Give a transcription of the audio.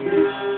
Yeah.